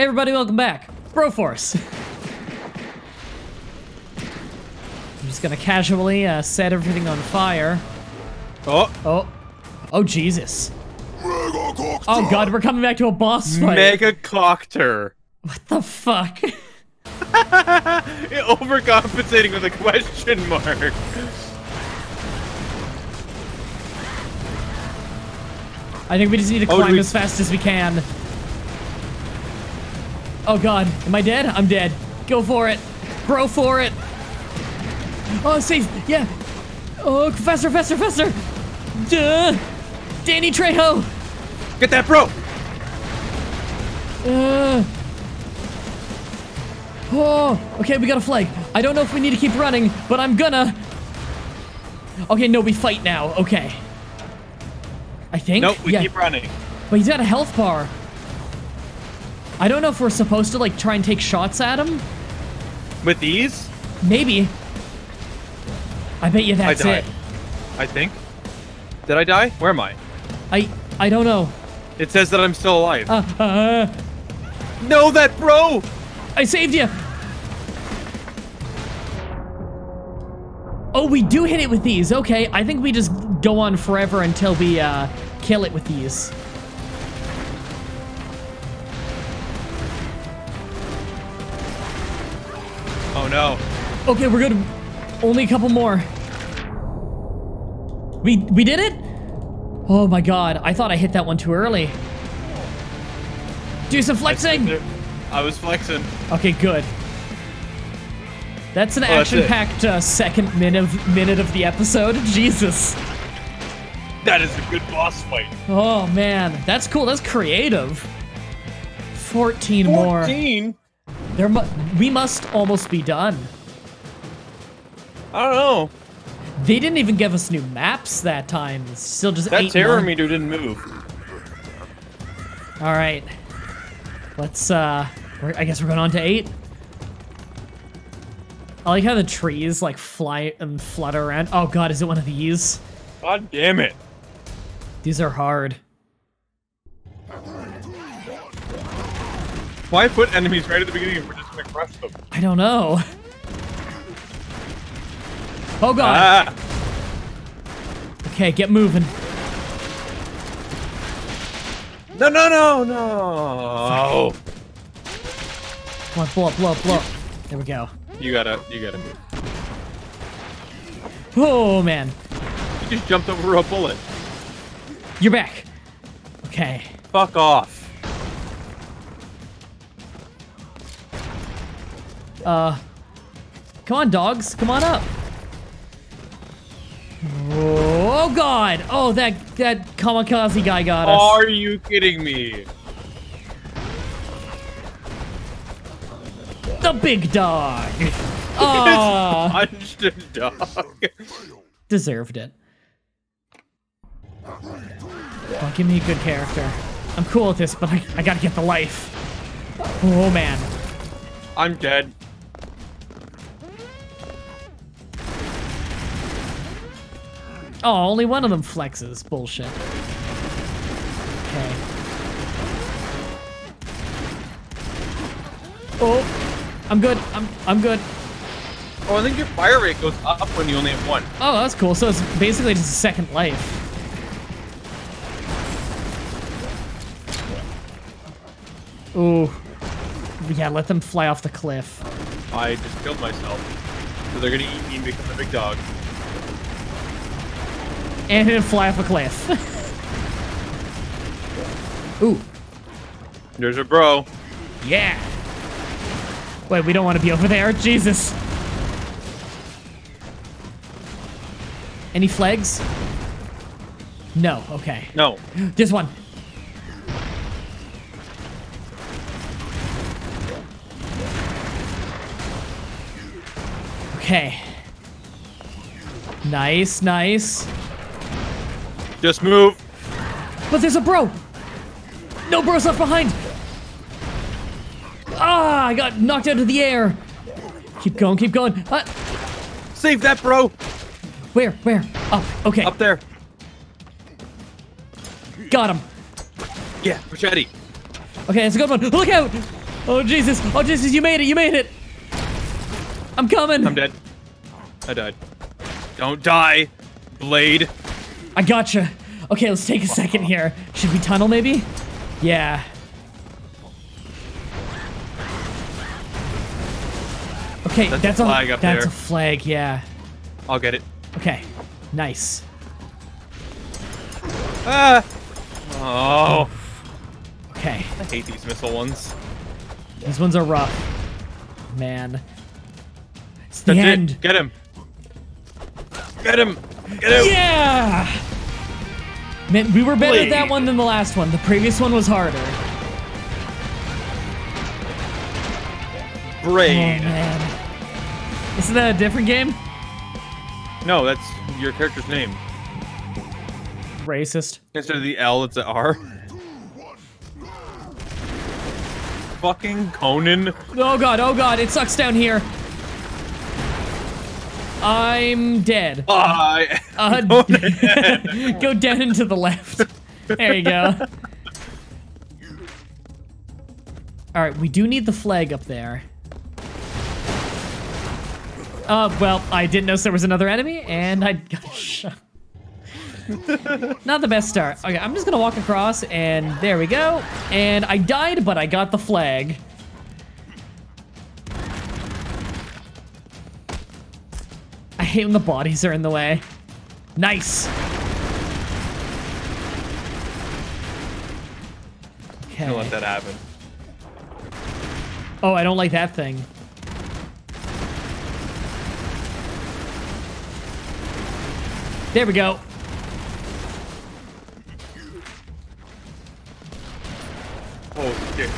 Hey everybody, welcome back. Broforce. I'm just gonna casually uh, set everything on fire. Oh, Oh. Oh, Jesus. Oh god, we're coming back to a boss fight. Mega Cocter. What the fuck? Overcompensating with a question mark. I think we just need to Oh, climb we- as fast as we can. Oh god, am I dead? I'm dead. Go for it. Bro for it. Oh, safe. Yeah. Oh, faster, faster, faster. Duh. Danny Trejo. Get that, bro. Uh. Oh, okay, we got a flag. I don't know if we need to keep running, but I'm gonna. Okay, no, we fight now. Okay. I think. Nope, we yeah. keep running. But he's got a health bar. I don't know if we're supposed to like try and take shots at him. With these, Maybe. I bet you that's I it. I think. Did I die? Where am I? I I don't know. It says that I'm still alive. Uh, uh, no, that bro. I saved you. Oh, we do hit it with these. Okay, I think we just go on forever until we uh, kill it with these. No. Okay, we're good. Only a couple more. We we did it? Oh my god, I thought I hit that one too early. Do some flexing. I was flexing. Okay, good. That's an Oh, action-packed uh, second minute of, minute of the episode. Jesus. That is a good boss fight. Oh man, that's cool. That's creative. 14, more. 14? There mu- we must almost be done. I don't know. They didn't even give us new maps that time. It's Still just That terror meter didn't move. All right. Let's, uh, I guess we're going on to eight. I like how the trees, like, fly and flutter around. Oh god, is it one of these? God damn it. These are hard. Why put enemies right at the beginning if we're just gonna crush them? I don't know. Oh god. Ah! Okay, get moving. No, no, no, no! Come on, blow up, blow up, blow up. There we go. You gotta, you gotta move. Oh man. You just jumped over a bullet. You're back. Okay. Fuck off. Uh, come on, dogs. Come on up. Oh God! Oh, that that kamikaze guy got us. Are you kidding me? The big dog. Ah, Punched a dog. deserved it. Oh, give me a good character. I'm cool with this, but I, I gotta get the life. Oh man. I'm dead. Oh, only one of them flexes. Bullshit. Okay. Oh, I'm good. I'm I'm good. Oh, I think your fire rate goes up when you only have one. Oh, that's cool. So it's basically just a second life. Ooh. Yeah, let them fly off the cliff. I just killed myself. So they're gonna eat me and become a big dog. And then fly off a cliff. Ooh. There's a bro. Yeah. Wait, we don't want to be over there. Jesus. Any flags? No. Okay. No. Just one. Okay. Nice, nice. Just move. But there's a bro! No bros left behind! Ah, I got knocked out of the air. Keep going, keep going. Ah, Save that bro. where, where? Up, okay. Up there. Got him. Yeah, machete. Okay, that's a good one. Look out! Oh Jesus! Oh Jesus! You made it! You made it! I'm coming. I'm dead. I died. Don't die, Blade. I gotcha. Okay, let's take a second here. Should we tunnel maybe? Yeah. Okay, That's that's, a a flag up That's there. a flag. Yeah. I'll get it. Okay. Nice. Ah! Oh, Okay. I hate these missile ones. These ones are rough. Man. It's the That's end. it. Get him. Get him. Yeah! Man, we were better at that one than the last one. The previous one was harder. Oh, Brade. man. Isn't that a different game? no, that's your character's name. Racist. Instead of the L, it's an R. Fucking Conan. Oh god, oh god, it sucks down here. I'm dead. I. Uh, go down and to the left. There you go. Alright, we do need the flag up there. Uh, well, I didn't notice there was another enemy, and I got shot. Not the best start. Okay, I'm just gonna walk across, and there we go. And I died, but I got the flag. Hate when the bodies are in the way. Nice. Okay. Don't let that happen. Oh, I don't like that thing. There we go. Oh, shit.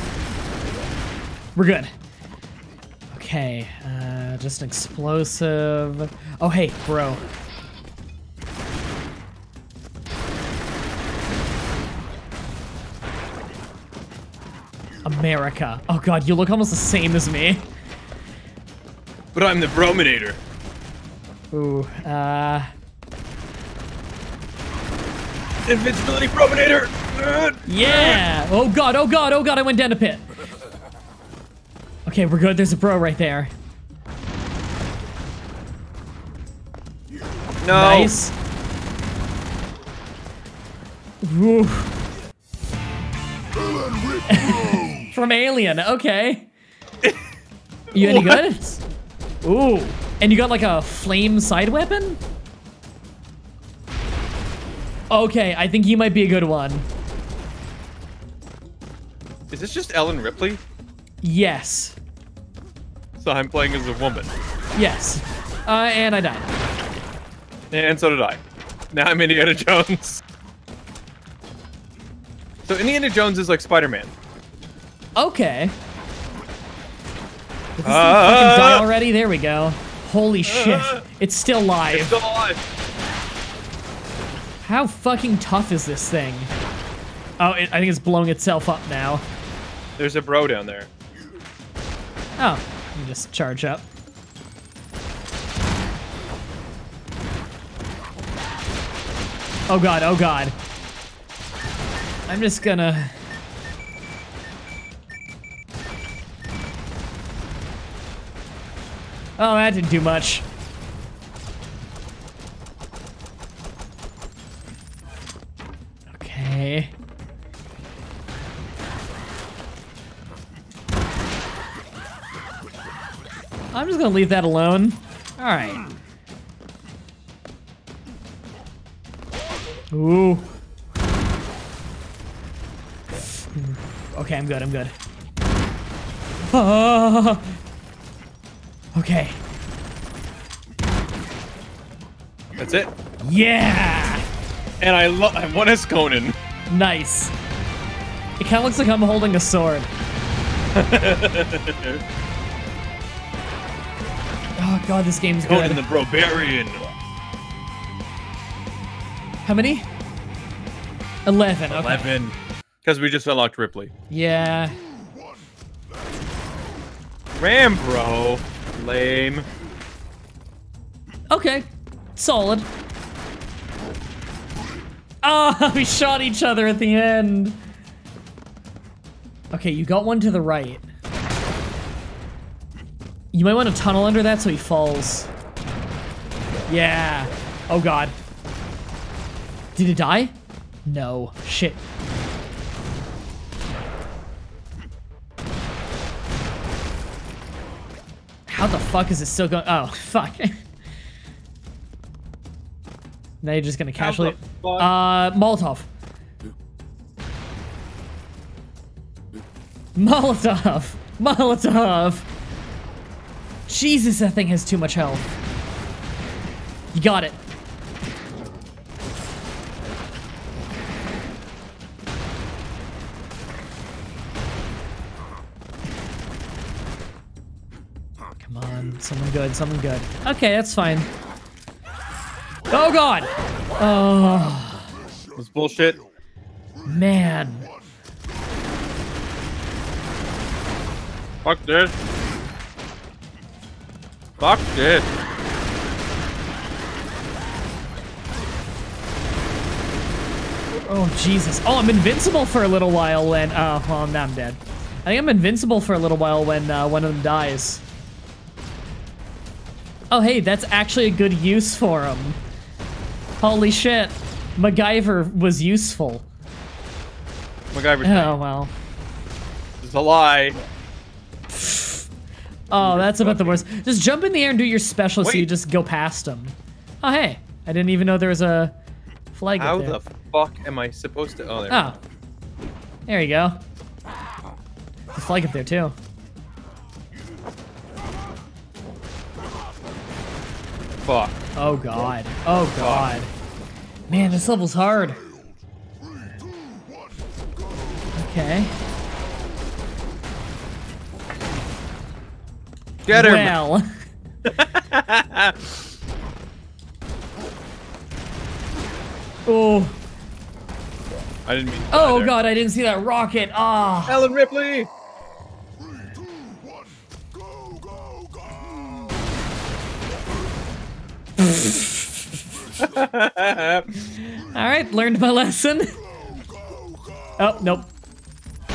We're good. Okay, uh, just an explosive. Oh, hey, bro. America. Oh god, you look almost the same as me. But I'm the Brominator. Ooh, uh, Invincibility Brominator. Uh, yeah! Oh god, oh god, oh god, I went down a pit. Okay, we're good. There's a bro right there. No. Nice. From Alien, okay. You any good? Ooh. And you got like a flame side weapon? Okay, I think you might be a good one. Is this just Ellen Ripley? Yes. So I'm playing as a woman. Yes. Uh, and I died. And so did I. Now I'm Indiana Jones. So Indiana Jones is like Spider-Man. Okay. Did this uh, fucking die already? There we go. Holy uh, shit. It's still It's live. still alive. How fucking tough is this thing? Oh, it, I think it's blowing itself up now. There's a bro down there. Oh, let me just charge up. Oh god, oh god. I'm just gonna... Oh, that didn't do much. Okay. I'm just gonna leave that alone. Alright. Ooh. Okay, I'm good, I'm good. Ah. Okay. That's it. Yeah! And I love. I won as Conan. Nice. It kind of looks like I'm holding a sword. Oh god, this game's good. Conan the Barbarian. How many? Eleven. Okay. Eleven. Because we just unlocked Ripley. Yeah. Ram, bro. Lame. Okay. Solid. Oh, we shot each other at the end. Okay, you got one to the right. You might want to tunnel under that so he falls. Yeah. Oh god. Did it die? No. Shit. How the fuck is it still going? Oh, fuck. now you're just gonna casually. Uh, Molotov. Molotov. Molotov. Jesus, that thing has too much health. You got it. Someone good, someone good. Okay, that's fine. Oh god! Oh, This bullshit. man. Fuck this. Fuck this. Oh, Jesus. Oh, I'm invincible for a little while when... Oh, well, now I'm dead. I think I'm invincible for a little while when uh, one of them dies. Oh, hey, that's actually a good use for him. Holy shit. MacGyver was useful. MacGyver. Oh, well. It's a lie. Oh, that's about the worst. Just jump in the air and do your special so you just go past them. Oh, hey. I didn't even know there was a flag How up there. How the fuck am I supposed to? Oh, there. Oh. There you go. There's a flag up there, too. Fuck. Oh god. Oh god. Man, this level's hard. Okay. Get her. Well. oh. I didn't mean. to Oh there. god, I didn't see that rocket. Ah. Ellen Ripley. All right, learned my lesson. Oh, nope. I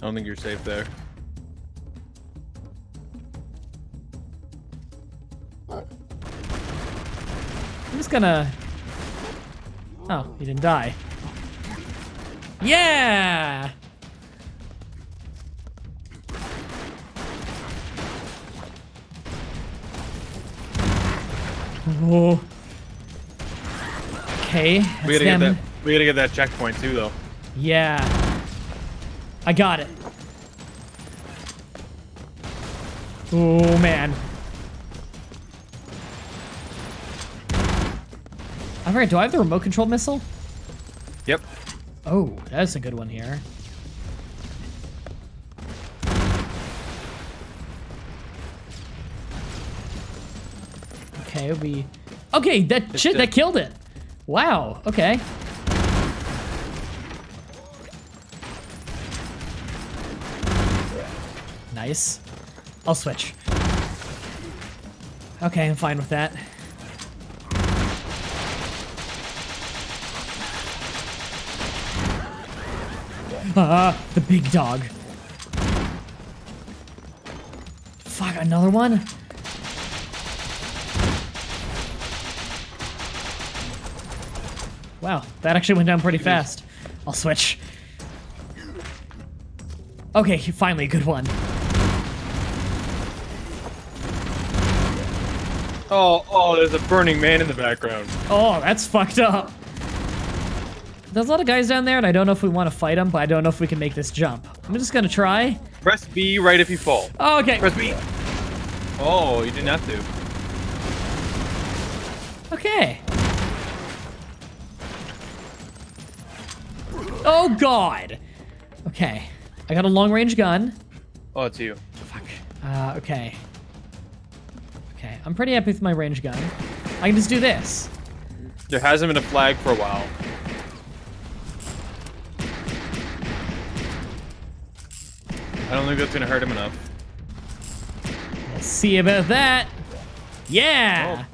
don't think you're safe there. I'm just gonna. Oh, he didn't die. Yeah! Oh. Okay, We gotta them. get that. We gotta get that checkpoint too, though. Yeah. I got it. Oh, man. I forgot, do I have the remote control missile? Yep. Oh, that's a good one here. Okay, we. Okay, that It's shit, dead. that killed it. Wow. Okay. Nice. I'll switch. Okay, I'm fine with that. Ah, the big dog. Fuck, another one? Wow, that actually went down pretty fast. I'll switch. Okay, finally a good one. Oh, oh, there's a burning man in the background. Oh, that's fucked up. There's a lot of guys down there, and I don't know if we want to fight them, but I don't know if we can make this jump. I'm just gonna try. Press B right if you fall. Oh, okay. Press B. Oh, you didn't have to. Okay. Oh god. Okay. I got a long range gun. Oh, it's you. Fuck. Uh, okay. Okay, I'm pretty happy with my range gun. I can just do this. There hasn't been a flag for a while. I don't think that's gonna hurt him enough. We'll see about that. Yeah.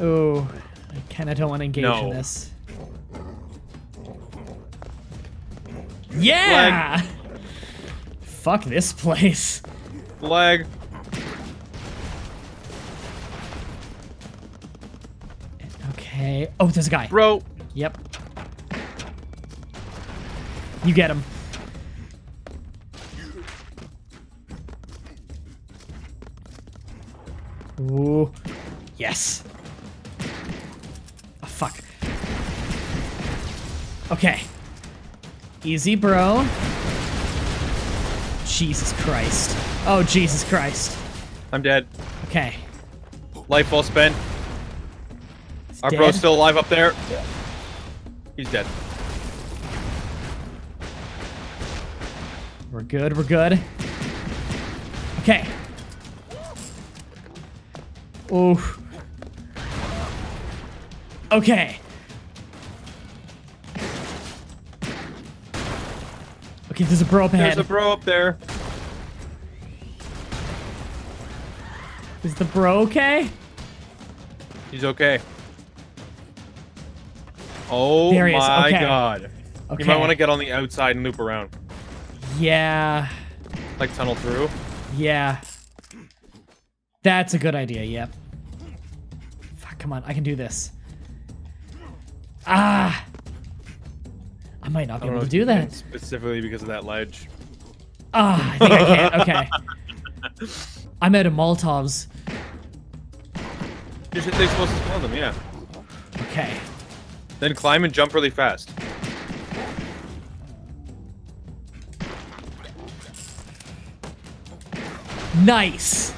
Oh, I kind of don't want to engage in this. Yeah! Fuck this place. Flag. Okay. Oh, there's a guy. Bro. Yep. You get him. Ooh. Yes. Oh, fuck. Okay. Easy, bro. Jesus Christ. Oh, Jesus Christ. I'm dead. Okay. Life well spent. Our dead. bro's still alive up there. Yeah. He's dead. We're good, we're good. Okay. Ooh. Okay. Okay, there's a bro up ahead. There's a bro up there. Is the bro okay? He's okay. Oh my okay. god. Okay. You might want to get on the outside and loop around. Yeah. Like tunnel through. Yeah. That's a good idea, yep. Fuck, come on, I can do this. Ah! I might not be able to do that. Specifically because of that ledge. Ah, I think I can. Okay. I'm out of Molotovs. You're they're supposed to spawn them, yeah. Okay. Then climb and jump really fast. Nice.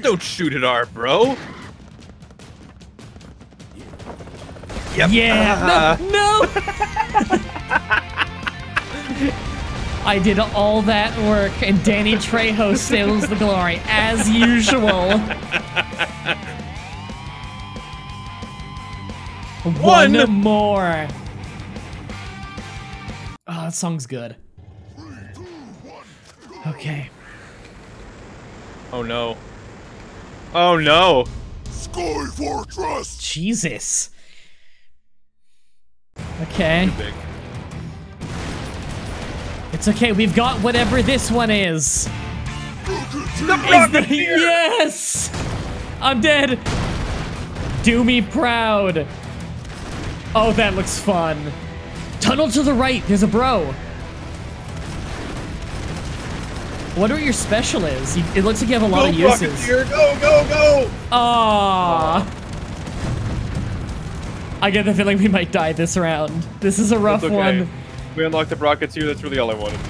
Don't shoot at our bro. Yep. Yeah. No. no. I did all that work, and Danny Trejo steals the glory as usual. One, One. more. Oh, that song's good. Okay. Oh no. Oh no. Sky Fortress! Jesus. Okay. It's okay. We've got whatever this one is. Is the- yes! I'm dead. Do me proud. Oh, that looks fun. Tunnel to the right. There's a bro. I wonder what your special is. You- It looks like you have a lot of Go, uses. Rocketeer, go, go, go! Aww. I get the feeling we might die this round. This is a rough okay. one. We unlocked the Rocketeer, that's really all I wanted.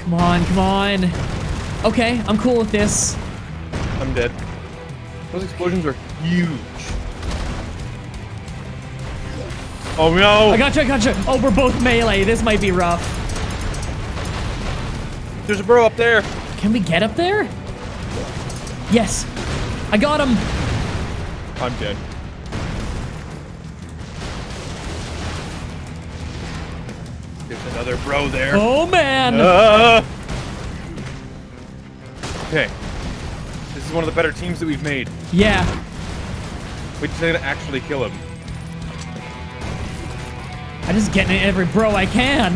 Come on, come on. Okay, I'm cool with this. I'm dead. Those explosions are huge. Oh no! I gotcha, I gotcha. Oh, we're both melee. This might be rough. There's a bro up there. Can we get up there? Yes. I got him. I'm dead. Another bro there. Oh, man. Ah! Okay. This is one of the better teams that we've made. Yeah. We just need to actually kill him. I'm just getting every bro I can.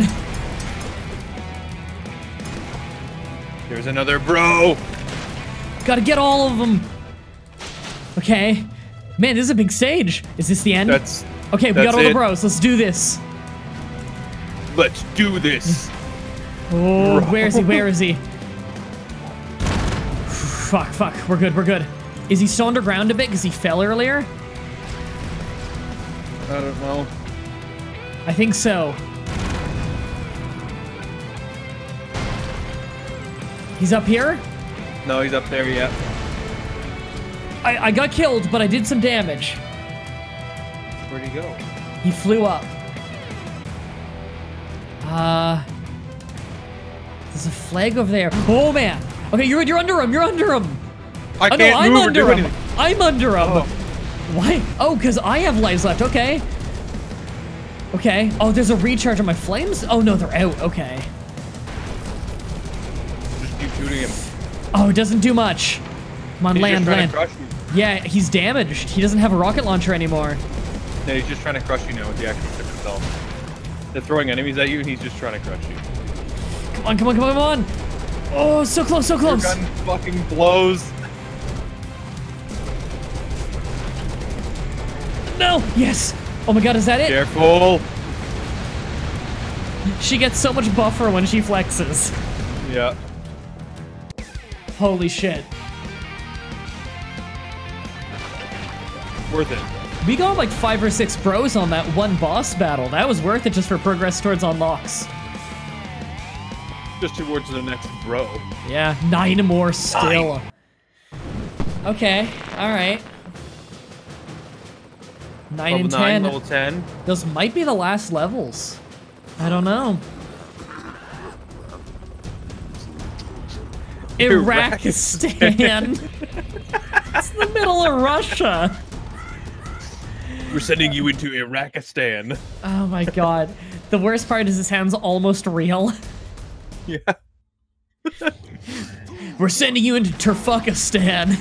There's another bro. Gotta get all of them. Okay. Man, this is a big stage. Is this the end? That's. okay, we got all the bros. Let's do this. Let's do this. Oh, where is he? Where is he? fuck, fuck. We're good, we're good. Is he still underground a bit because he fell earlier? I don't know. I think so. He's up here? No, he's up there yet. I, I got killed, but I did some damage. Where'd he go? He flew up. Uh. There's a flag over there. Oh man. Okay, you're you're under him. You're under him. I Oh can't no, I'm move or under do him. anything. I'm under him. Oh. Why? Oh, because I have lives left. Okay. Okay. Oh, there's a recharge on my flames. Oh no, they're out. Okay. Just keep shooting him. Oh, it doesn't do much. Come on, He's land, just land. to crush you. Yeah, he's damaged. He doesn't have a rocket launcher anymore. No, he's just trying to crush you now with the action ship itself. They're throwing enemies at you, and he's just trying to crush you. Come on, come on, come on, come on. Oh, so close, so close! Your gun fucking blows. No, yes. Oh my god, is that it? Careful. She gets so much buffer when she flexes. Yeah. Holy shit. Worth it. We got like five or six bros on that one boss battle. That was worth it just for progress towards unlocks. Just towards the next bro. Yeah, nine more still. Okay, alright. Nine Level and 9, ten. level 10. Those might be the last levels. I don't know. Iraqistan. it's the middle of Russia. We're sending you into Iraqistan. Oh my god. The worst part is it sounds almost real. Yeah. We're sending you into Turfukistan.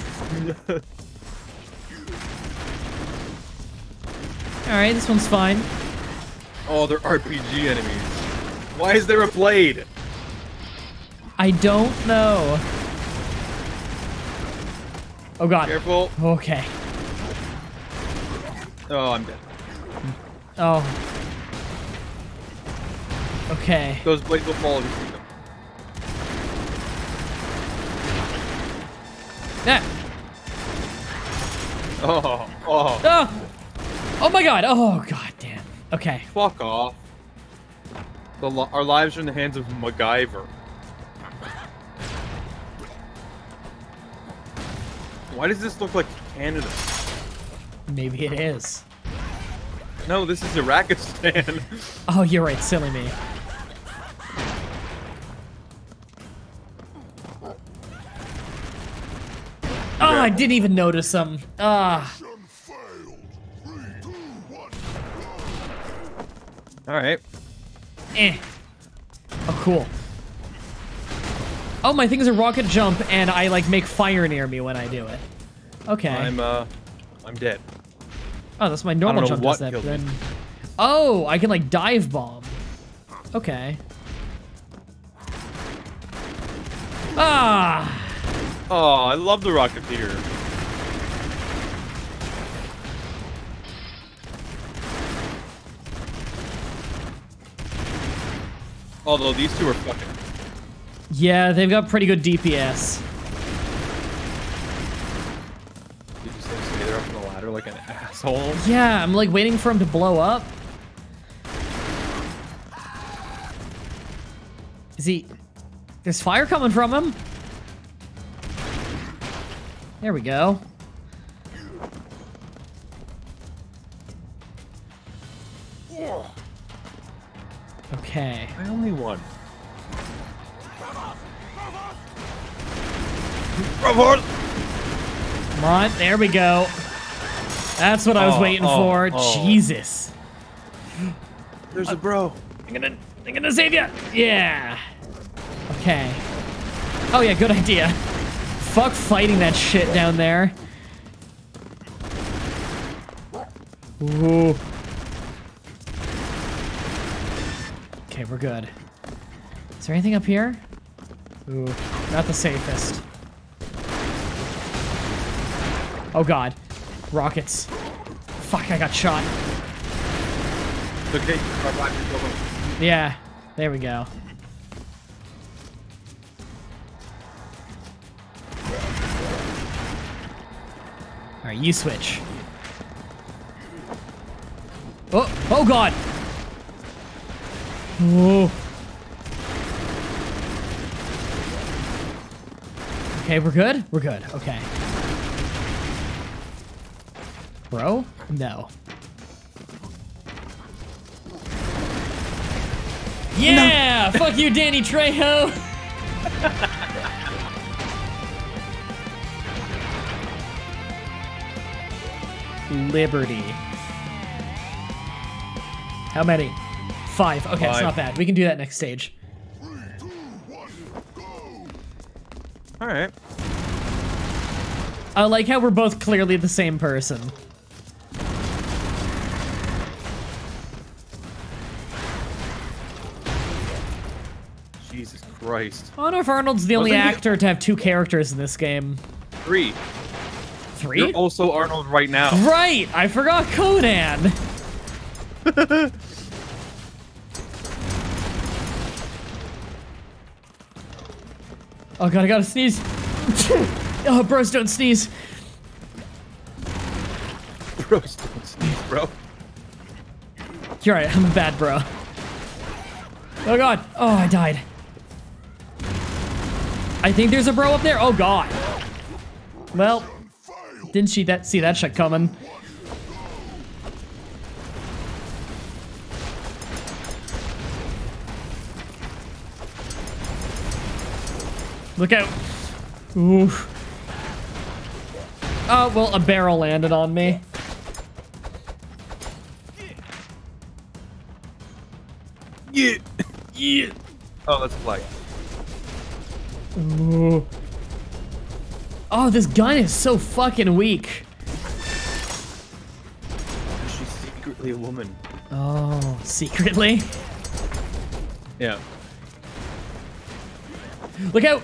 Alright, this one's fine. Oh, they're RPG enemies. Why is there a blade? I don't know. Oh god. Careful. Okay. Oh, I'm dead. Oh. Okay. Those blades will fall if you shoot them. Yeah. Oh, oh, Oh. Oh my god. Oh god damn. Okay. fuck off. The our lives are in the hands of MacGyver. Why does this look like Canada? Maybe it is. No, this is Iraqistan. Oh, you're right. Silly me. Oh, I didn't even notice them. Ah. Mission failed. Three, two, one, go. All right. Eh. Oh, cool. Oh, my thing is a rocket jump, and I, like, make fire near me when I do it. Okay. I'm uh, I'm dead. Oh, that's my normal jump does that, killed but me. then... Oh, I can, like, dive bomb. Okay. Ah! Oh, I love the Rocketeer. Although these two are fucking. Yeah, they've got pretty good DPS. Did you say stay there up on the ladder like an asshole? Yeah, I'm, like, waiting for him to blow up. Is he... There's fire coming from him. There we go. Okay. I only won. Come on, there we go. That's what I was Oh, waiting oh, for. oh. Jesus. There's a bro. I'm gonna, I'm gonna save you. Yeah. Okay. Oh yeah, good idea. Fuck fighting that shit down there. Ooh. Okay, we're good. Is there anything up here? Ooh, not the safest. Oh god. Rockets. Fuck, I got shot. Okay. Our black people Yeah, there we go. Alright, you switch. Oh, oh god! Oh. Okay, we're good? We're good, okay. Bro? No. Yeah! Fuck you, Danny Trejo! Liberty. How many? Five. Okay, it's not bad. We can do that next stage. Three, two, one, go. All right. I like how we're both clearly the same person. Christ. I know if Arnold's the only Wasn't he- actor to have two characters in this game. Three. Three? You're also Arnold right now. Right! I forgot Conan! oh god, I gotta sneeze. oh, bros, don't sneeze. Bro, don't sneeze, bro. You're right, I'm a bad bro. Oh god. Oh, I died. I think there's a bro up there. Oh god. Well, didn't she that see that shit coming? Look out. Ooh. Oh, well, a barrel landed on me. Yeah. Yeah. Oh, that's a flag. Ooh. Oh, this gun is so fucking weak. She's secretly a woman. Oh, secretly? Yeah. Look out!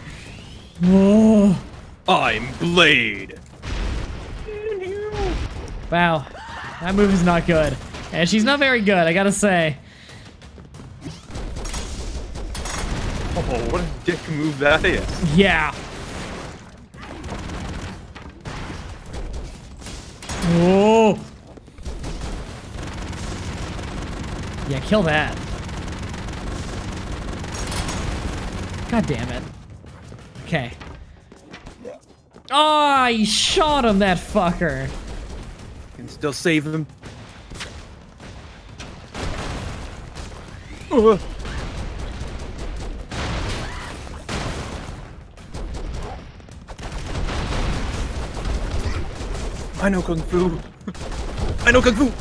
Whoa. I'm Blade. Wow. That move is not good. And she's not very good, I gotta say. Oh, what a dick move that is. Yeah. Oh. Yeah, kill that. God damn it. Okay. Oh, he shot him, that fucker. Can still save him. Uh. I know kung fu. I know kung fu.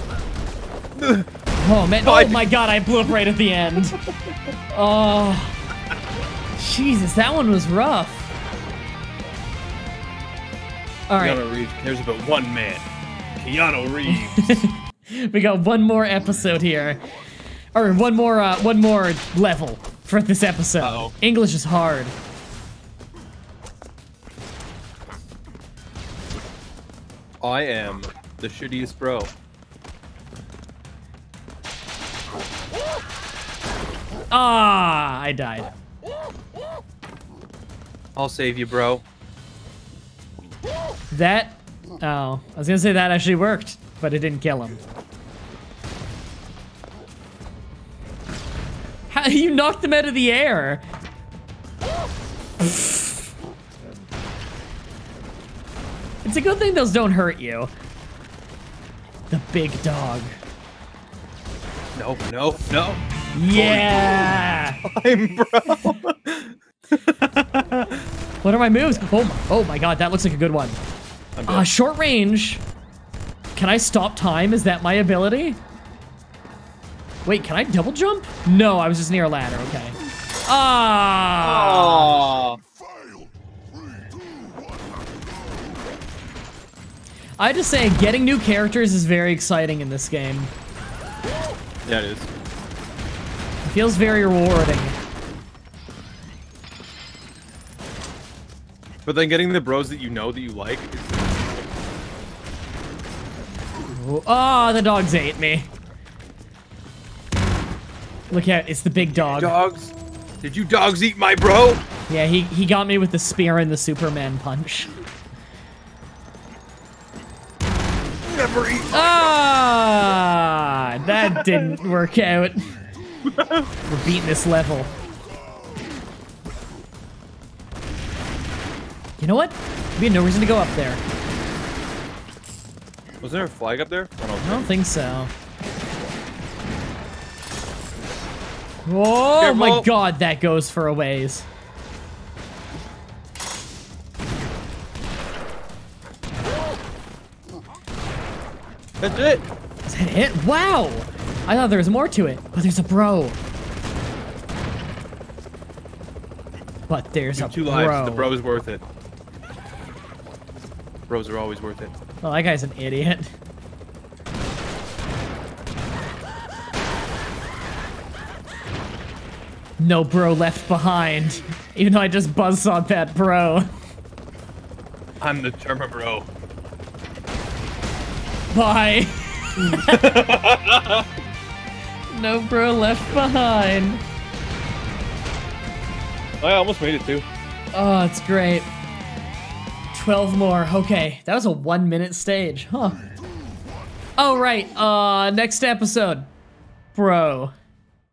Oh man! Oh, Oh my god! I blew up right at the end. Oh, Jesus, that one was rough. All right, Keanu Reeves cares about one man. Keanu Reeves. we got one more episode here, or one more, uh, one more level for this episode. Uh-oh. English is hard. I am the shittiest bro. Ah, I died. I'll save you, bro. That. Oh, I was gonna say that actually worked, but it didn't kill him. How you knocked him out of the air? it's a good thing those don't hurt you. The big dog. No, no, no. Yeah. I'm bro. What are my moves? Oh my, oh my god, that looks like a good one. I'm Ah, dead. short range. Can I stop time? Is that my ability? Wait, can I double jump? No, I was just near a ladder. Okay. Ah. Aw. Failed. Three, two, one. I just say getting new characters is very exciting in this game. Yeah, it is. It feels very rewarding. But then getting the bros that you know that you like is Oh, ah, the dogs ate me. Look at it's the big dog. dogs. Did you dogs eat my bro? Yeah, he, he got me with the spear and the Superman punch. Never eat. Ah, that didn't work out. We're beating this level. You know what? We had no reason to go up there. Was there a flag up there? Oh, I don't think so. Oh my god, that goes for a ways. That's it. Is that it? Wow! I thought there was more to it, but there's a bro. But there's a Two bro. lives. The bro's worth it. Bros are always worth it. Well, that guy's an idiot. No bro left behind. Even though I just buzzsawed that bro. I'm the Terma bro. Bye. no bro left behind. I almost made it too. Oh, it's great. 12 more. Okay, that was a one minute stage, huh? Oh, right. Uh, next episode. Bro.